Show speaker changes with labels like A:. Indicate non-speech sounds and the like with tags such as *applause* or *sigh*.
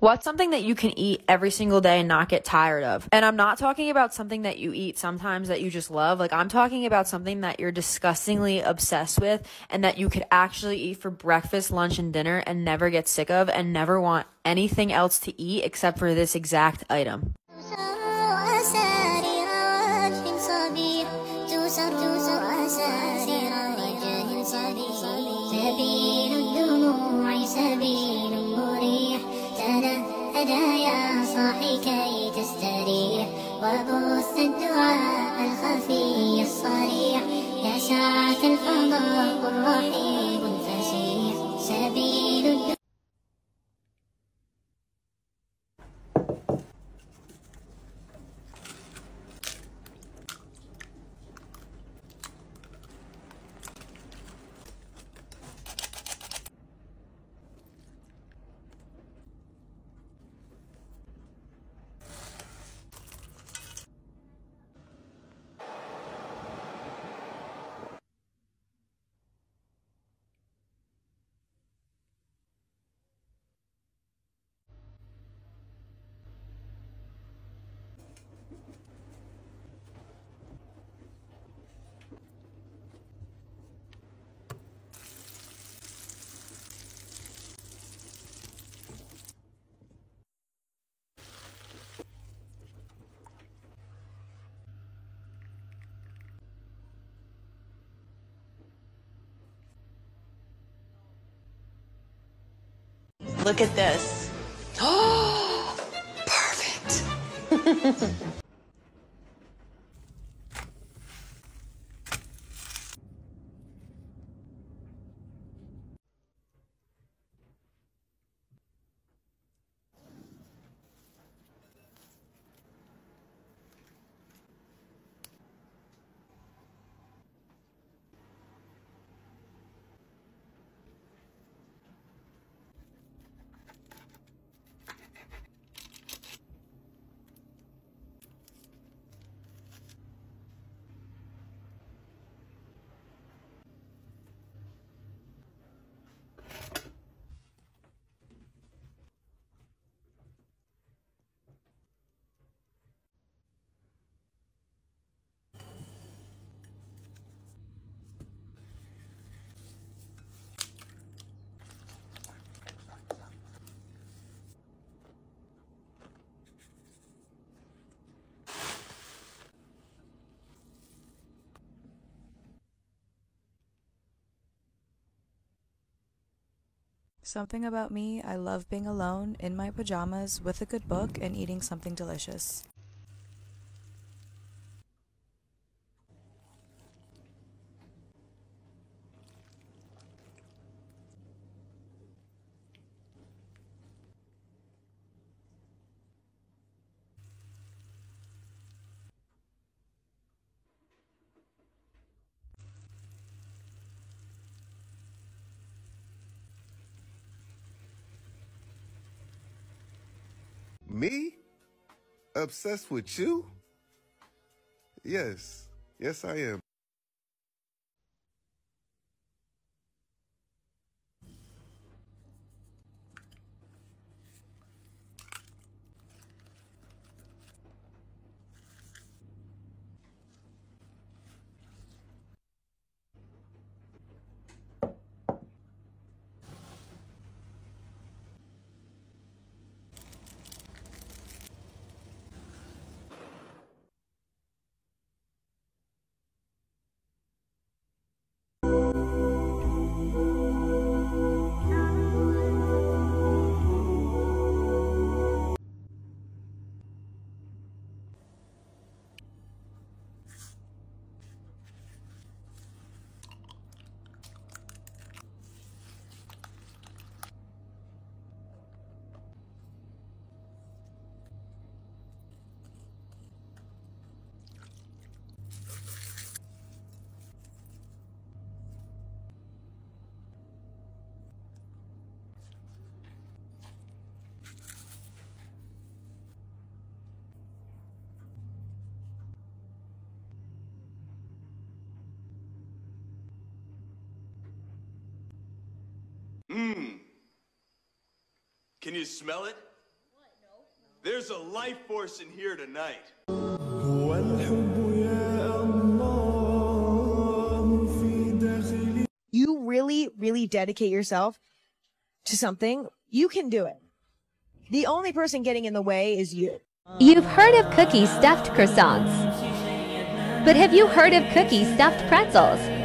A: What's something that you can eat every single day and not get tired of? And I'm not talking about something that you eat sometimes that you just love. Like, I'm talking about something that you're disgustingly obsessed with and that you could actually eat for breakfast, lunch, and dinner and never get sick of and never want anything else to eat except for this exact item.
B: يا صاحي كي تستريح وبث الدعاء الخفي الصريح. يا ساعة الفضاء الرحيب الفسيح سبيل الدعاء
C: Look at this. Oh, *gasps* perfect. *laughs*
D: Something about me, I love being alone in my pajamas with a good book and eating something delicious.
E: Me? Obsessed with you? Yes. Yes, I am.
F: You smell it? There's a life force in here tonight.
G: you really, really dedicate yourself to something, you can do it. The only person getting in the way is you.
H: You've heard of cookie stuffed croissants. But have you heard of cookie stuffed pretzels?